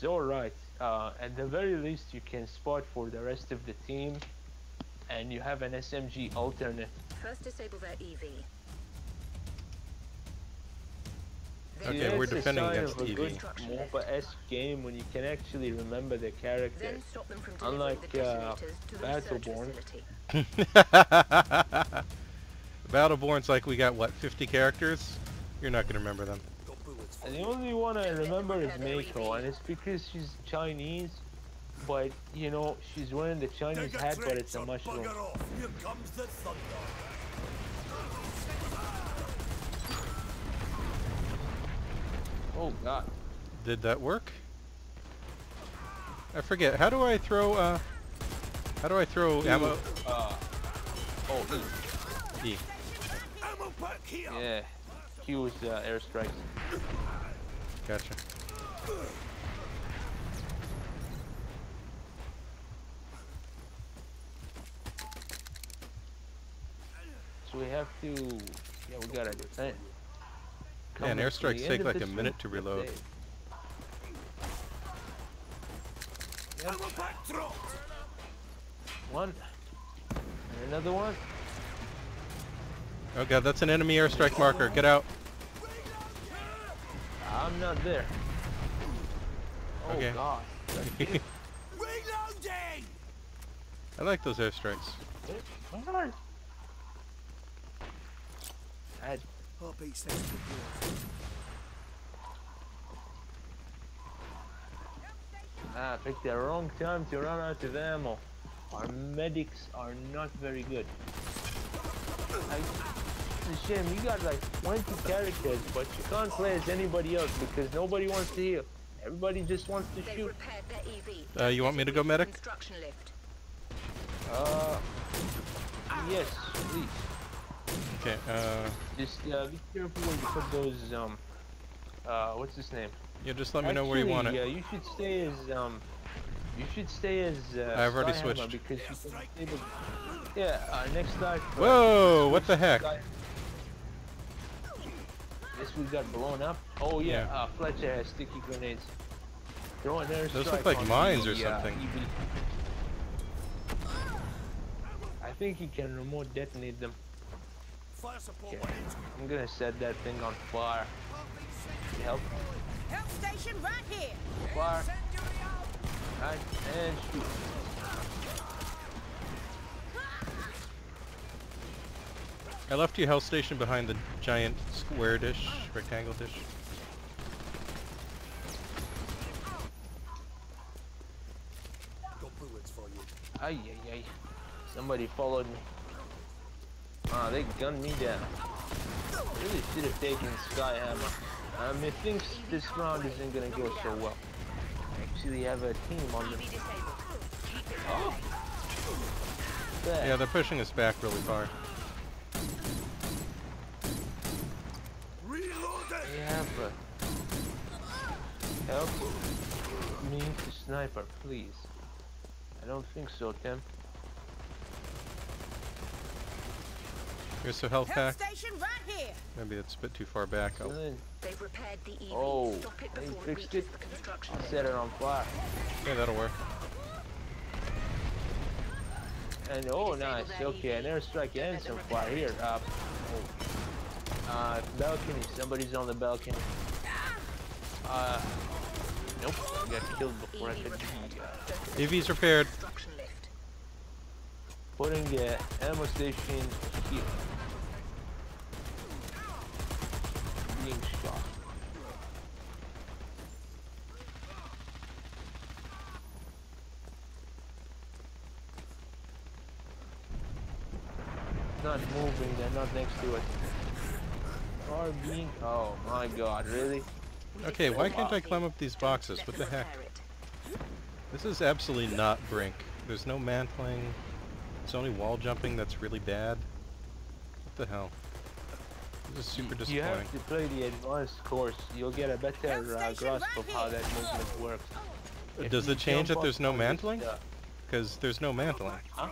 is alright. Uh, at the very least, you can spot for the rest of the team, and you have an SMG alternate. First disable their EV. Okay, Yeah, we're it's a defending sign against of a EV. good MOBA-esque game when you can actually remember the characters. Then stop them from Unlike, the uh, to Battleborn. Battleborn's like we got what 50 characters? You're not gonna remember them. And the only one I remember is Miko, and it's because she's Chinese, but you know she's wearing the Chinese hat, but it's a mushroom. Here comes the thunder. Oh God! Did that work? I forget. How do I throw? Uh, how do I throw ammo? Uh, oh E. E. Ammo pack here. Yeah. Q is uh, airstrikes. Gotcha. So we have to. Yeah, we gotta defend. Man, Coming airstrikes take like a minute to reload. day. Ammo. One. And another one. Oh god, that's an enemy airstrike marker. Get out. I'm not there. Oh Okay. God. Reloading. I like those airstrikes. Ah, I, Heartbeat. I picked the wrong time to run out of ammo. Our medics are not very good. I, it's a you got like 20 characters, but you can't play as anybody else because nobody wants to heal. Everybody just wants to They've shoot. repaired their EV. Uh, you want me to go medic? Construction lift. Uh, yes, please. Okay. Uh, Just uh, be careful when you put those, um, uh, what's his name? yeah, just let me know where you want Actually, it. Yeah, you should stay as, um, you should stay as, uh, I've already Skyhammer switched. Because you can stay with- yeah, uh, next life. uh, Whoa! What the heck? Sky- This one got blown up. Oh yeah, Yeah. Uh, Fletcher has sticky grenades. Throw an airstrike Those look like mines the, or uh, something. EV. I think he can remote detonate them. Fire support Yeah. I'm gonna set that thing on fire. Help, Help station right here. fire. Right, and shoot. I left you health station behind the giant square dish, rectangle dish. Got bullets for you. Ay, ay, ay. Somebody followed me. Ah, they gunned me down. Really should have taken Skyhammer. Um, it thinks this round isn't gonna go so well. Actually have a team on the... EV disabled. Keep it Oh! Yeah, they're pushing us back really far. We have. Help me to sniper, please. I don't think so, Tim. Here's a health Help pack. station right here. Maybe it's a bit too far back. I'll, They've repaired the EV. Oh, Stop it they before it fixed it. the construction I'll set it on fire. yeah, that'll work. And oh, nice. Okay, an airstrike Don't and let some fire here. Uh, oh. Uh, balcony. Somebody's on the balcony. Uh, nope. I got killed before I could uh, EV's repaired. putting the ammo station here. Being shot. Not moving, they're not next to it. Are being. Oh my god, really? Okay, why can't I climb up these boxes? What the heck? This is absolutely not Brink. There's no mantling. It's only wall jumping that's really bad. What the hell? This is super disappointing. You disappointing. have to play the advanced course. You'll get a better uh, grasp of how that movement works. If Does it change that there's no mantling? uh, Because there's no mantling. Huh?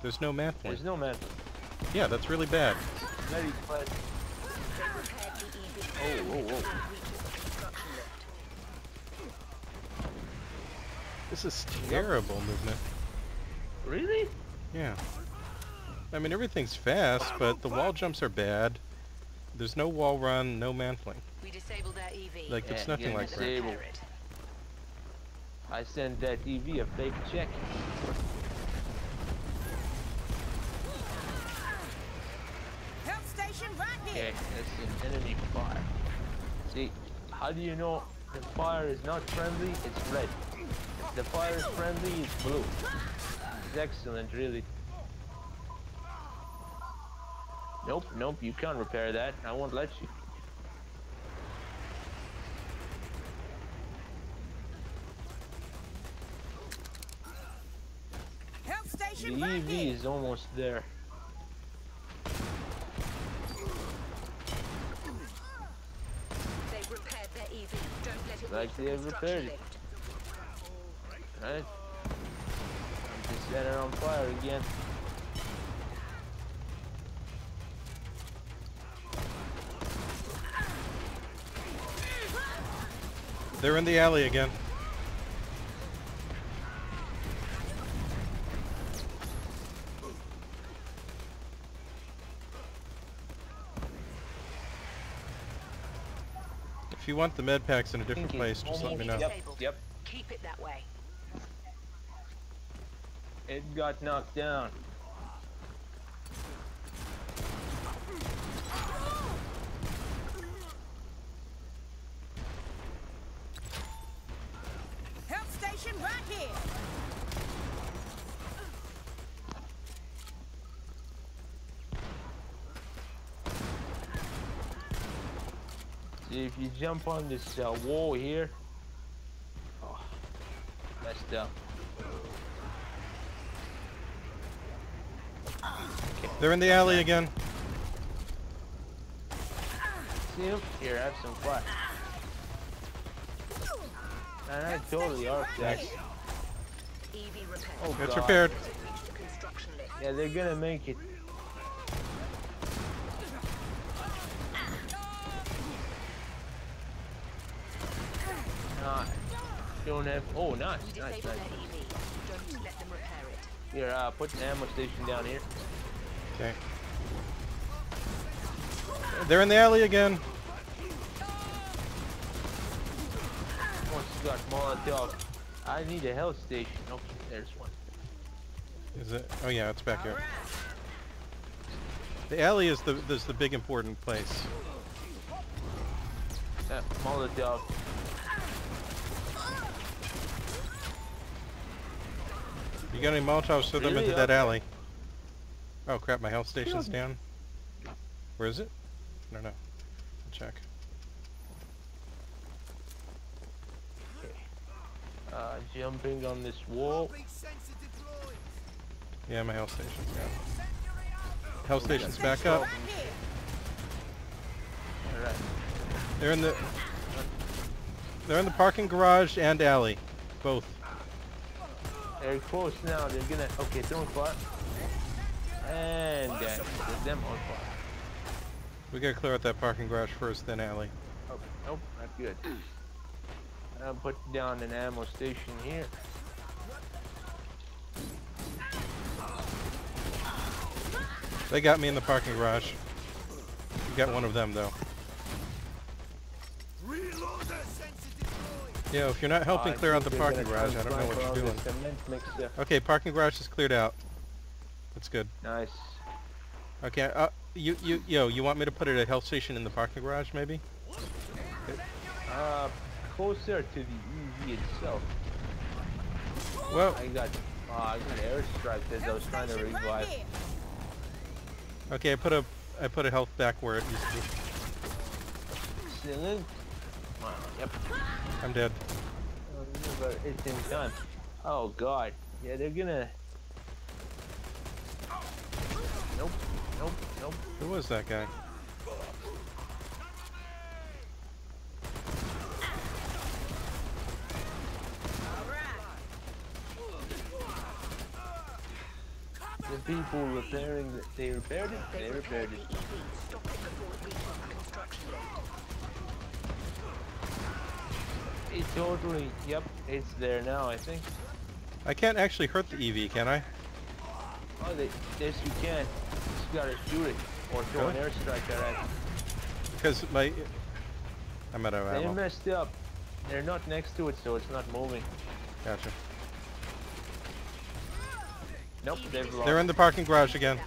There's no mantling. There's no mantling. Yeah, that's really bad. Very pleasant. They've repaired the EV. Oh, oh, oh. Before it reaches the construction lift. This is terrible movement. Really? Yeah. I mean, everything's fast, but the wall jumps are bad. There's no wall run, no mantling. We disabled their EV. Like, it's nothing like Let that. them Disable. repair it. I sent that EV a fake check. Help station right here. Okay, that's an enemy fire. See, how do you know the fire is not friendly? It's red. If the fire is friendly, it's blue. It's excellent, really. Nope, nope, you can't repair that. I won't let you. Help The station right EV is almost there. They've repaired their EV. Don't let it Like the it. lift. Right? I'm just set it on fire again. They're in the alley again. If you want the med packs in a different Thinking place, just let me know. Yep, Disabled. yep. Keep it that way. It got knocked down. Help station right here. See, if you jump on this uh, wall here, oh, messed up. They're in the alley again. See him? Here, have some fun. And I totally arced that. EV repaired. Oh, It's God. repaired. Reach the construction lift. Yeah, they're gonna make it. Nice. Don't have. Oh, nice, We nice, nice. Don't let them repair it. Here, uh, put an ammo station down here. Okay. They're in the alley again. Once you got Molotov. I need a health station. Okay, there's one. Is it? Oh yeah, it's back here. The alley is the is the big important place. Uh, Molotov. You got any Molotovs? Throw them into that alley. Oh crap! My health station's down. Where is it? I don't know. I'll check. Uh, jumping on this wall. Beat sensitive drawings. Yeah, my health station's down. Health station's back up. Alright. They're in the they're in the parking garage and alley, both. They're close now. They're gonna. Okay, throwing fire. And uh, set them on fire. We gotta clear out that parking garage first, then alley. Oh, nope, not good. I'll put down an ammo station here. They got me in the parking garage. You got one of them though. Drawings. Yeah, if you're not helping I clear out the parking garage, I don't know what you're doing. Okay, parking garage is cleared out. That's good. Nice. Okay, uh, you, you, yo, you want me to put it at a health station in the parking garage, maybe? Uh, closer to the EV itself. Well, I got. Uh, I got airstrike as I was trying to revive. okay, I put a, I put a health back where it used to be. Still in? Wow, yep. I'm dead. But It's in time. Oh god. Yeah, they're gonna. Nope. Nope. Nope. Who was that guy? The people repairing it, they repaired it. They repaired it. It before it reaches the construction lift. It's totally. Yep, it's there now. I think. I can't actually hurt the EV, can I? Oh, they, yes, you can. You just gotta shoot it or throw an airstrike at it. Because my... I'm out of They messed up. They're not next to it, so it's not moving. Gotcha. Nope, they've lost. They're in the parking garage again.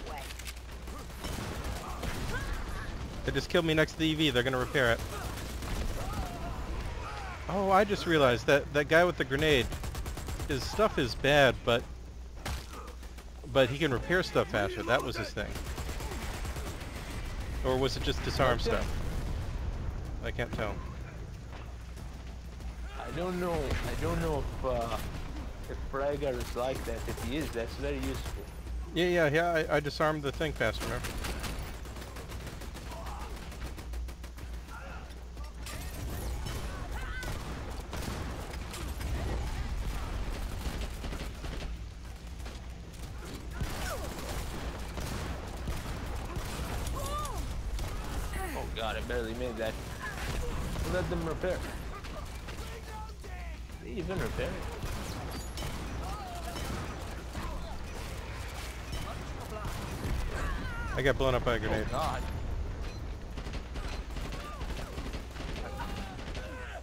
They just killed me next to the EV. They're gonna repair it. Oh, I just realized that that guy with the grenade, his stuff is bad, but but he can repair stuff faster. That was his thing. Or was it just disarm stuff? I can't tell. I don't know. I don't know if uh, if Fragger is like that. If he is, that's very useful. Yeah, yeah, yeah. I, I disarmed the thing faster. Remember? Got blown up by a grenade. Oh god.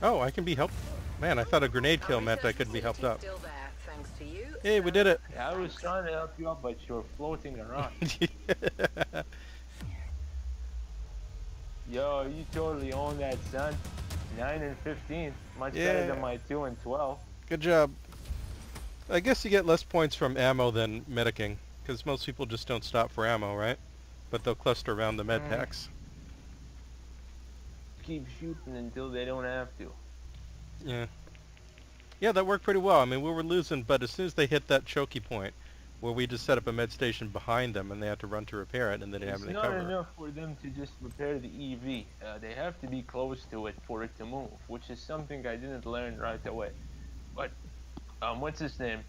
Oh, I can be helped. Man, I thought a grenade kill Our meant I research could be helped facility's up. Still there, thanks to you. Hey, we did it. Yeah, I was trying to help you out, but you're floating around. Yo, you totally own that, son. 9 and 15. Much better than my 2 and 12. Good job. I guess you get less points from ammo than medicing, because most people just don't stop for ammo, right? But they'll cluster around the med Mm. packs. Keep shooting until they don't have to. Yeah. Yeah, that worked pretty well. I mean, we were losing, but as soon as they hit that choky point, where we just set up a med station behind them and they had to run to repair it and they didn't It's have any not cover. enough for them to just repair the EV. Uh, they have to be close to it for it to move, which is something I didn't learn right away. But, um, what's his name?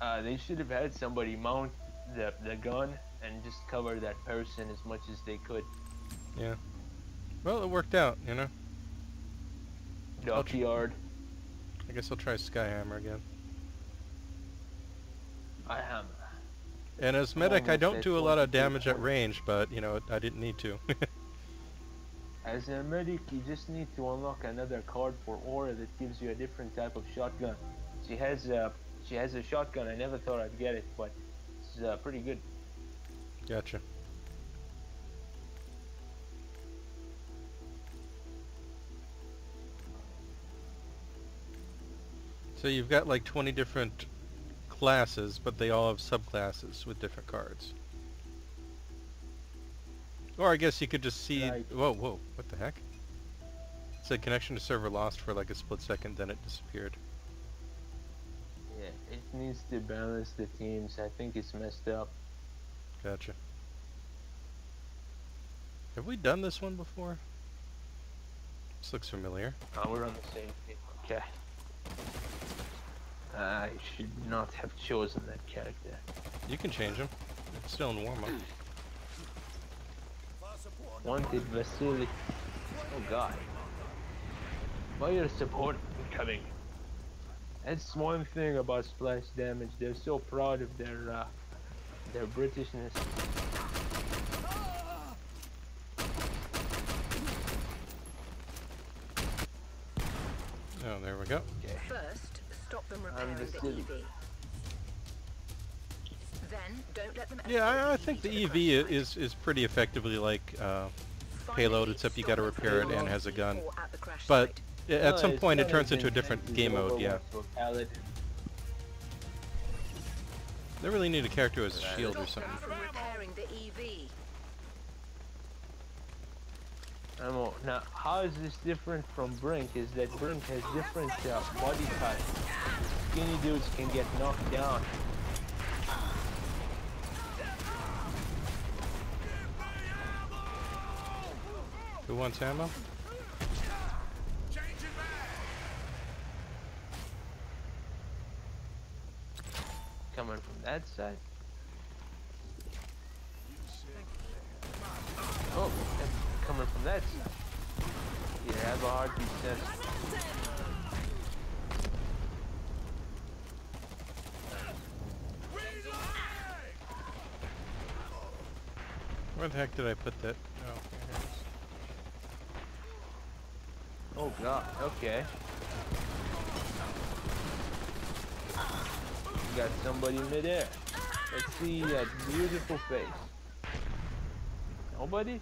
Uh, they should have had somebody mount the, the gun and just cover that person as much as they could. Yeah. Well, it worked out, you know? Dockyard. I guess I'll try Skyhammer again. I hammer. And as medic, I don't do a lot of damage at range, but, you know, I didn't need to. As a medic, you just need to unlock another card for Aura that gives you a different type of shotgun. She has a she has a shotgun. I never thought I'd get it, but it's uh, pretty good. Gotcha. So you've got like 20 different classes, but they all have subclasses with different cards. Or I guess you could just see... Right. Whoa, whoa, what the heck? It said connection to server lost for like a split second, then it disappeared. Yeah, it needs to balance the teams. I think it's messed up. Gotcha. Have we done this one before? This looks familiar. Uh, we're on the same team. Okay. I should not have chosen that character. You can change him. It's still in warm-up. Wanted Vasily. Oh god. Fire support incoming. That's one thing about splash damage. They're so proud of their uh, their Britishness. Oh, there we go. Okay. First, stop them repairing the the. EV. Then, don't let them Yeah, I, I think to the EV crash is is pretty effectively like uh, payload, except you stop gotta repair it and has a gun. or at the crash But at No, some point it turns into a different game mode. Yeah, Overwatch or Paladin. They really need a character who has a shield or something. repairing the EV. Ammo. Now, how is this different from Brink? Is that Brink has different uh, body types. Skinny dudes can get knocked down. Who wants ammo? coming from that side. Oh, that's coming from that side. Yeah, have a hard test. Where the heck did I put that? Oh, oh god, okay. Got somebody in midair. Let's see that beautiful face. Nobody?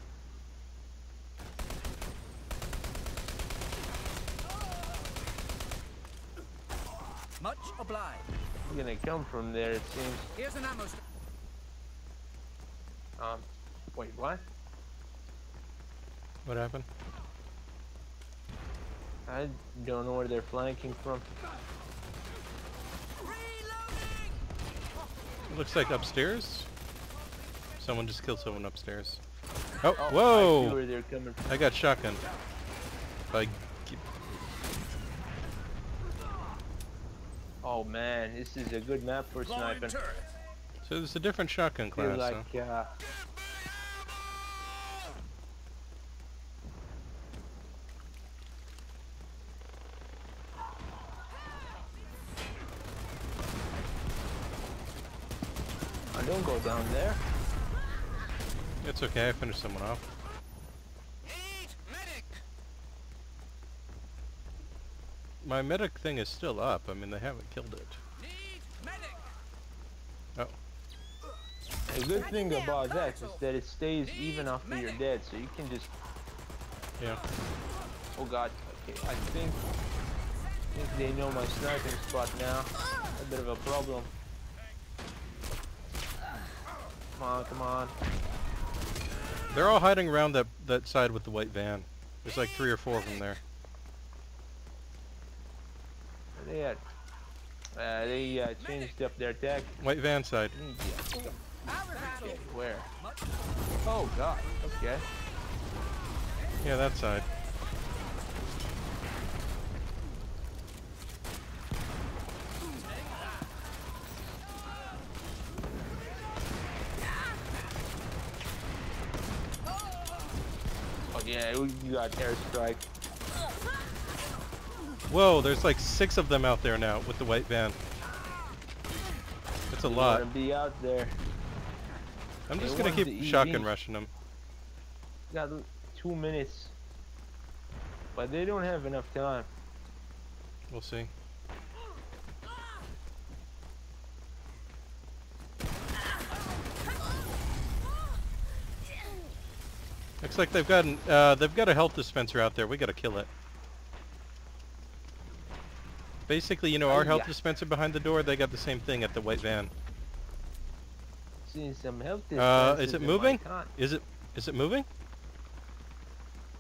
Much obliged. You're gonna come from there, it seems. Here's an ammo. st- Um, wait, what? What happened? I don't know where they're flanking from. Looks like upstairs. Someone just killed someone upstairs. Oh, Oh, I see whoa! where they're coming from. I got shotgun. I g- Oh man, this is a good map for sniping. so there's a different shotgun class. like, huh? uh, I don't go down there. It's okay. I finished someone off. Need medic. My medic thing is still up. I mean, they haven't killed it. Need medic. Oh. The good thing about that is that it stays even after you're dead, so you can just. Yeah. Oh god. Okay, I think. I think they know my sniping spot now. A bit of a problem. Come on, come on. They're all hiding around that that side with the white van. There's like three or four of them there. Where they at? Uh, they uh, changed up their tech. White van side. Media. I'll revive you. Where? Oh god. Okay. Yeah, that side. Oh yeah, we you got airstrike. Whoa, there's like six of them out there now with the white van. That's a You lot. be out there. I'm They just gonna keep shotgun rushing them. Got two minutes. But they don't have enough time. We'll see. Looks like they've got an, uh, they've got a health dispenser out there. We gotta kill it. Basically, you know, our Oh, health yeah. dispenser behind the door. They got the same thing at the white van. Seeing some health Uh, dispensers is it moving? Is it is it moving?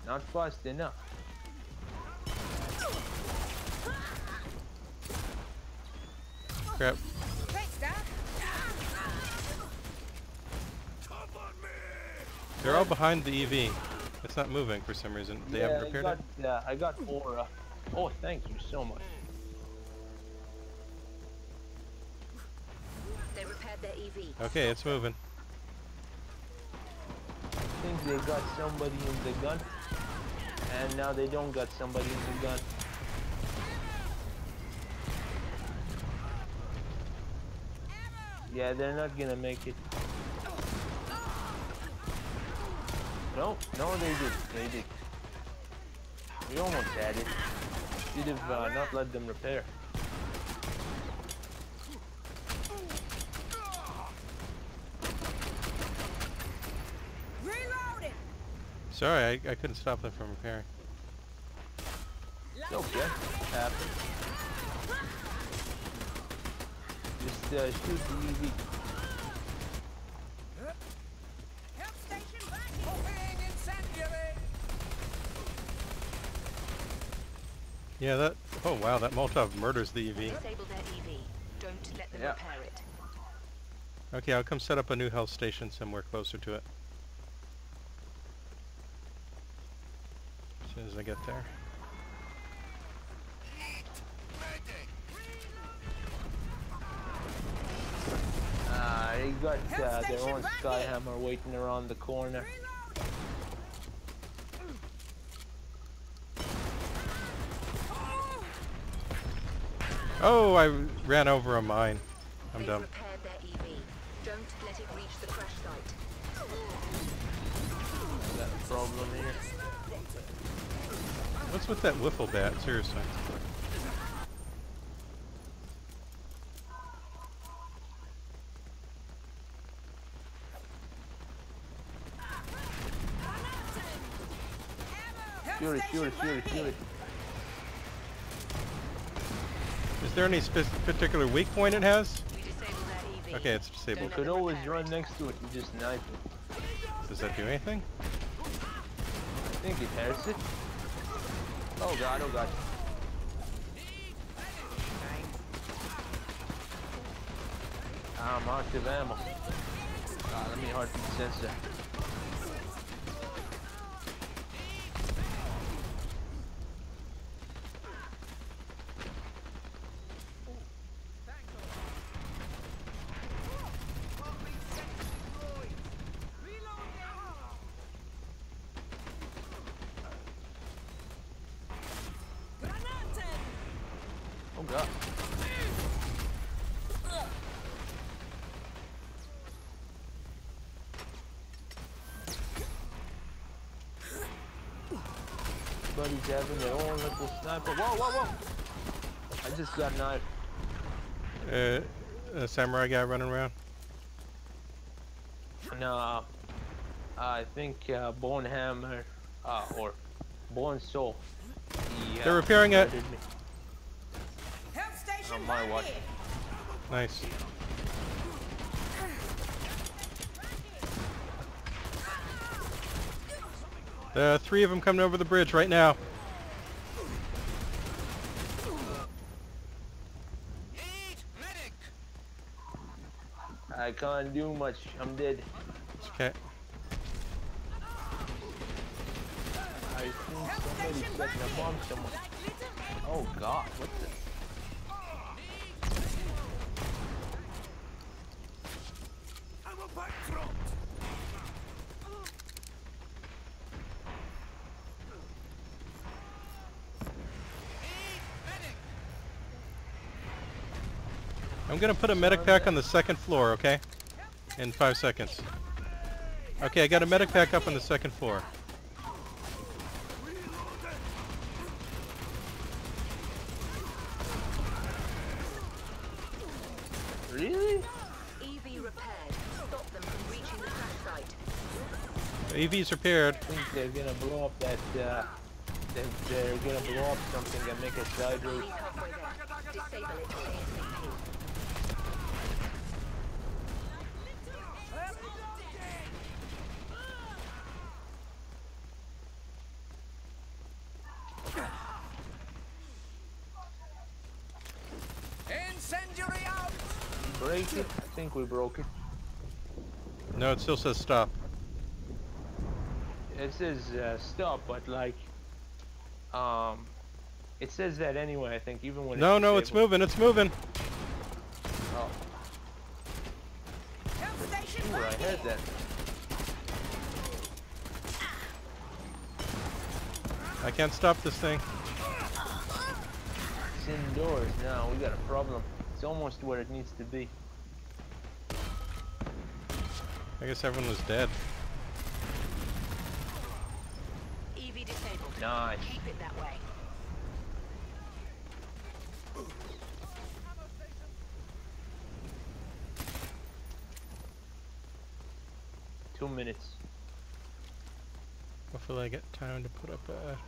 Not fast enough. Crap. They're all behind the EV. It's not moving for some reason. They yeah, haven't repaired I it. got, Uh, I got aura. Oh, thank you so much. They repaired their EV. Okay, it's moving. I think they got somebody in the gun. And now they don't got somebody in the gun. Yeah, they're not gonna make it. No, no, they did. They did. We almost had it. Should have uh, not let them repair. Reloading. Sorry, I, I couldn't stop them from repairing. It's okay. Happens. Just uh, shoot the EV. Yeah, that. Oh wow, that Molotov murders the EV. Disable their EV. Don't let them Yeah. repair it. Okay, I'll come set up a new health station somewhere closer to it. As soon as I get there. Uh, they got uh, their own Skyhammer waiting around the corner. Oh, I ran over a mine. I'm They've dumb. repaired their EV. Don't let it reach the crash site. problem here. What's with that wiffle bat? Seriously. Shoot it, shoot it, shoot it, shoot it. Is there any particular weak point it has? We disabled their EV. Okay, it's disabled. You could always run next to it and just knife it. Does that do anything? I think it hurts it. Oh god, oh god. I'm out of ammo. Ah, let me hard the sensor. Oh god. Buddy's having their own little sniper. Whoa, whoa, whoa! I just got knifed. Uh, a samurai guy running around. No, I think uh, Bone Hammer, uh, or Bone Soul. He, uh, They're repairing it. me. Help station On my watch. here. Nice. There are three of them coming over the bridge right now. Eat medic. I can't do much. I'm dead. It's okay. I think somebody's setting a bomb somewhere. Oh god, what the? Medic. I'm gonna put a medic pack on the second floor, okay? In five seconds. Okay, I got a medic pack up on the second floor. Really? EV repaired. Stop them from reaching the crash site. EV's repaired. I think they're gonna blow up that, uh, they're, they're gonna blow up something and make a side road. He's halfway there. Disable it ASAP. Incendiary out. Break it? I think we broke it. No, it still says stop. It says uh, stop, but like, um, it says that anyway. I think even when No, it's no, it's moving, it's moving. Oh, ooh, I heard that. I can't stop this thing. It's indoors now. We got a problem. It's almost where it needs to be. I guess everyone was dead. EV disabled. Nice. Keep it that way. Two minutes. Hopefully I get time to put up a...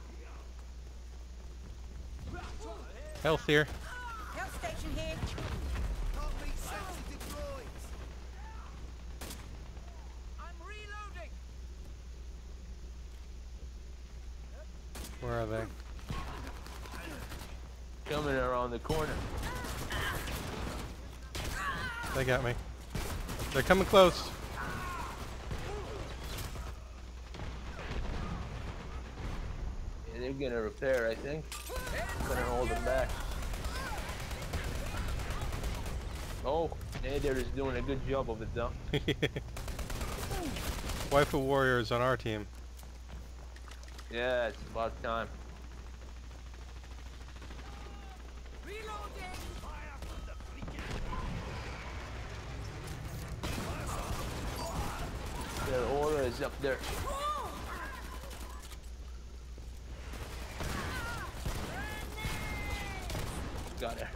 Health here. Help station here. Where are they? Coming around the corner. They got me. They're coming close. Yeah, they're gonna repair, I think. Gonna hold them back. Oh, Nader is doing a good job of it though. Waifu Warrior is on our team. Yeah, it's about time. Reloading! The aura is up there. Got her.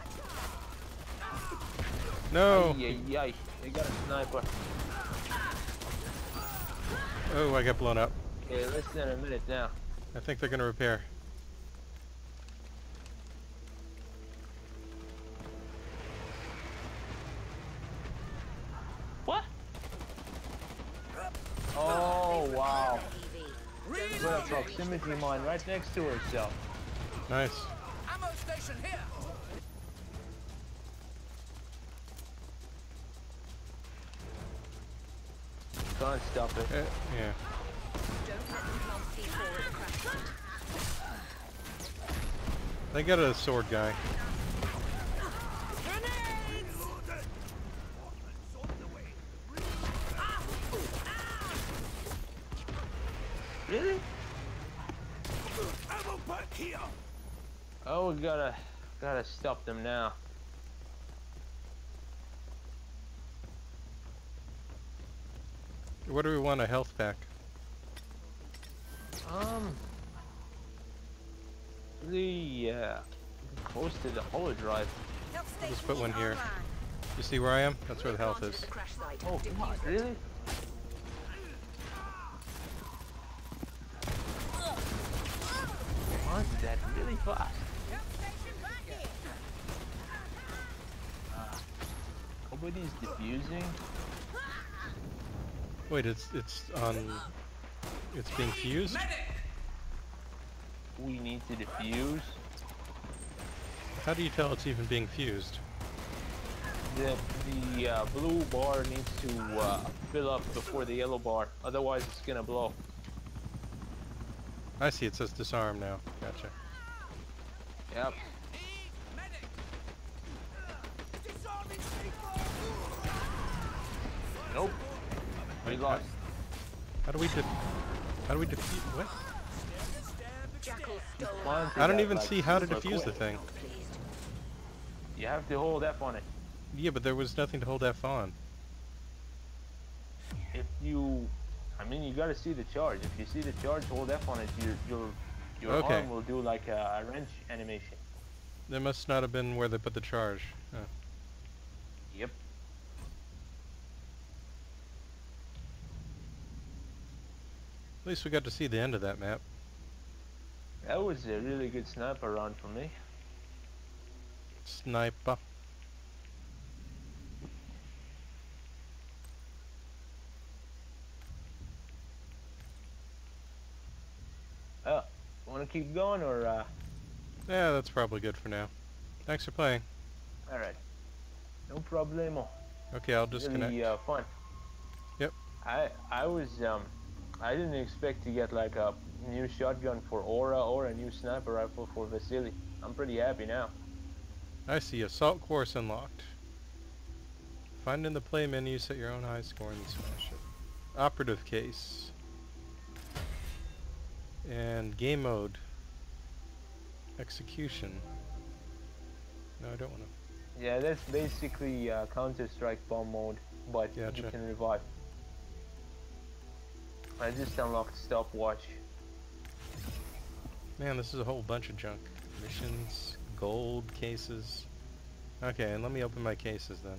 No! Yeah, ay, They got a sniper. Oh, I got blown up. Okay, less than a minute now. I think they're gonna repair. What? Oh, wow. EV. Put a proximity mine right next to herself. Nice. Ammo station here. Can't stop it. Eh, yeah. Don't let them plant C4 at the crash site. They got a sword guy. Really? Oh, we gotta, gotta stop them now. What do we want? A health pack. Um, the uh, close to the holo drive. I'll just put one here. You see where I am? That's where the health is. at the crash site. Oh, Defuse God, it. really? What? That really fast? Health station right here. Nobody's diffusing. Wait, it's it's on. It's being fused. Medic. We need to defuse. How do you tell it's even being fused? The the uh, blue bar needs to uh, fill up before the yellow bar. Otherwise, it's gonna blow. I see. It says disarm now. Gotcha. Yep. Nope. We lost. How do we de- How do we defuse? What? Jackal stole Planted I don't even see how to defuse the thing. You have to hold F on it. Yeah, but there was nothing to hold F on. If you, I mean, you gotta see the charge. If you see the charge, hold F on it. Your your your Okay. arm will do like a, a wrench animation. That must not have been where they put the charge. Huh. Yep. At least we got to see the end of that map. That was a really good sniper round for me. Sniper. Oh, want to keep going or? Uh, Yeah, that's probably good for now. Thanks for playing. all right. No problemo. Okay, I'll disconnect. Really uh, fun. Yep. I I was um I didn't expect to get like a new shotgun for Aura or a new sniper rifle for Vasily. I'm pretty happy now. I see. Assault course unlocked. Find in the play menu, set your own high score and smash it. Operative case. And game mode. Execution. No, I don't want to. Yeah, that's basically uh, Counter Strike bomb mode, but you can revive. I just unlocked stopwatch. Man, this is a whole bunch of junk. Missions, gold cases. Okay, and let me open my cases then.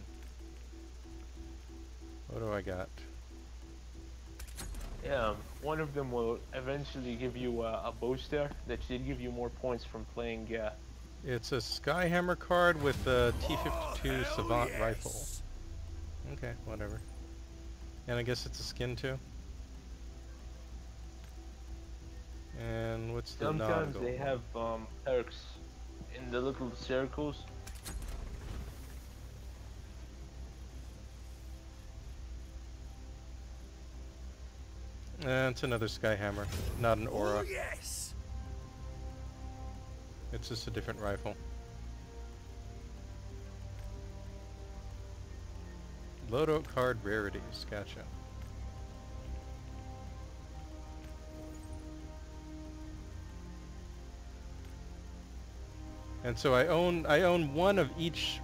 What do I got? Yeah, one of them will eventually give you uh, a booster that should give you more points from playing. Uh, It's a Skyhammer card with a T-52 Savant rifle. Okay, whatever. And I guess it's a skin too. And what's the sometimes non-gold they have um, perks in the little circles. Uh, it's another Skyhammer, not an Aura. Oh, yes. It's just a different rifle. Loadout card rarities, gotcha. And so I own I own one of each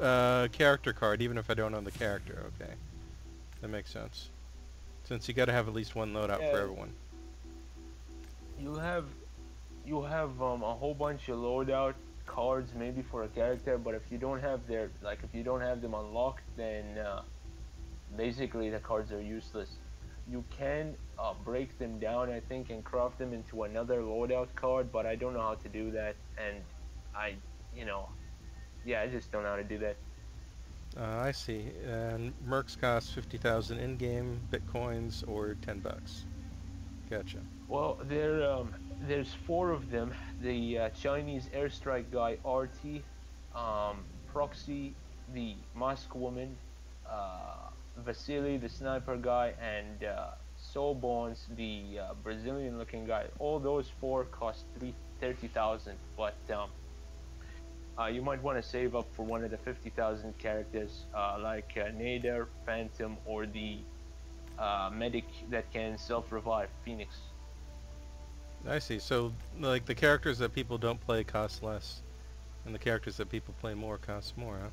uh, character card, even if I don't own the character. Okay, that makes sense. Since you got to have at least one loadout Yeah. for everyone. You have, you have um, a whole bunch of loadout cards maybe for a character, but if you don't have their like if you don't have them unlocked, then uh, basically the cards are useless. You can uh, break them down, I think, and craft them into another loadout card, but I don't know how to do that, and I, you know, yeah, I just don't know how to do that. Uh, I see. And mercs cost 50,000 in-game bitcoins or 10 bucks. Gotcha. Well, there, um, there's four of them. The uh, Chinese airstrike guy, Arty, um, Proxy, the Mask Woman, uh, Vassili, the sniper guy, and uh, the uh, Brazilian-looking guy. All those four cost three thirty thousand, but um, uh, you might want to save up for one of the fifty thousand characters, uh, like uh, Nader, Phantom, or the uh, medic that can self-revive, Phoenix. I see. So, like, the characters that people don't play cost less, and the characters that people play more cost more, huh?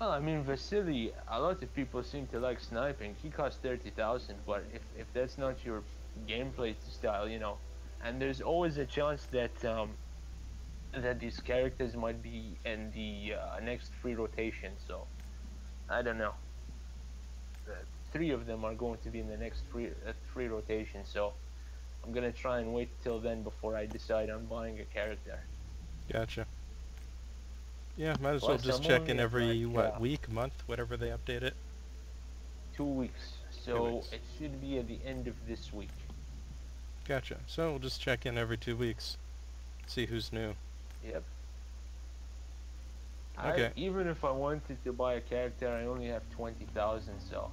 Well, I mean, Vassili, a lot of people seem to like sniping. He costs 30,000, but if, if that's not your gameplay style, you know, and there's always a chance that um, that these characters might be in the uh, next free rotation, so I don't know. Uh, three of them are going to be in the next free uh, free rotation, so I'm gonna try and wait till then before I decide on buying a character. Gotcha. Yeah, might as well Plus, just check in every, like, what, uh, week, month, whatever they update it? Two weeks, so weeks. it should be at the end of this week. Gotcha. So we'll just check in every two weeks. See who's new. Yep. I, Okay. even if I wanted to buy a character, I only have twenty thousand, so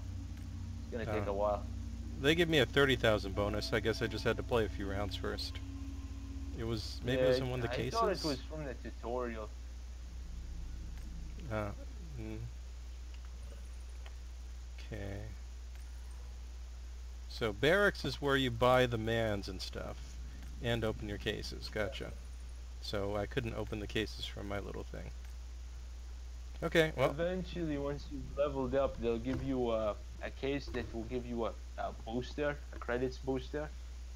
it's gonna take Oh. a while. They give me a 30,000 bonus. I guess I just had to play a few rounds first. It was, maybe it was in one of the I cases? thought it was from the tutorial. Uh, mm. Okay. So barracks is where you buy the mans and stuff, and open your cases. Gotcha. So I couldn't open the cases from my little thing. Okay, well, Eventually, once you've leveled up, they'll give you a, a case that will give you a, a booster, a credits booster.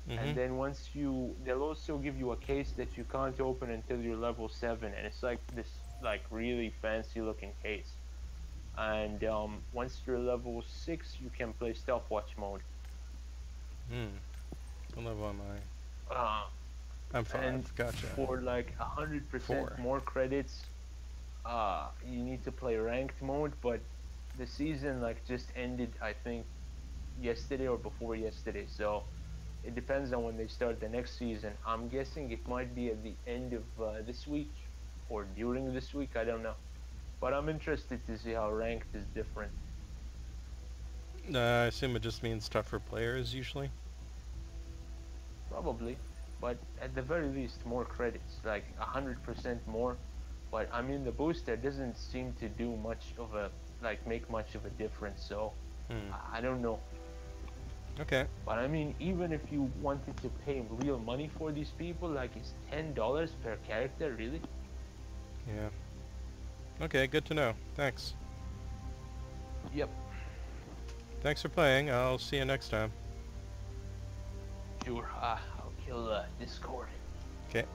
mhm. And then once you, they'll also give you a case that you can't open until you're level seven, and it's like this, like really fancy looking case. And um, once you're level six, you can play stopwatch mode. hmm. What level am I? Uh, I'm five. And gotcha. for like a hundred percent more credits, uh, you need to play ranked mode. But the season like just ended, I think, yesterday or before yesterday. So it depends on when they start the next season. I'm guessing it might be at the end of uh, this week or during this week. I don't know. But I'm interested to see how ranked is different. Uh, I assume it just means tougher players usually. Probably, but at the very least, more credits, like a hundred percent more. But I mean, the booster doesn't seem to do much of a like make much of a difference. So Hmm. I- don't know. Okay. But I mean, even if you wanted to pay real money for these people, like it's ten dollars per character, really? Yeah. Okay, good to know. Thanks. Yep. Thanks for playing. I'll see you next time. Sure. Uh, Uh, Discord. Okay.